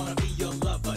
wanna be your lover.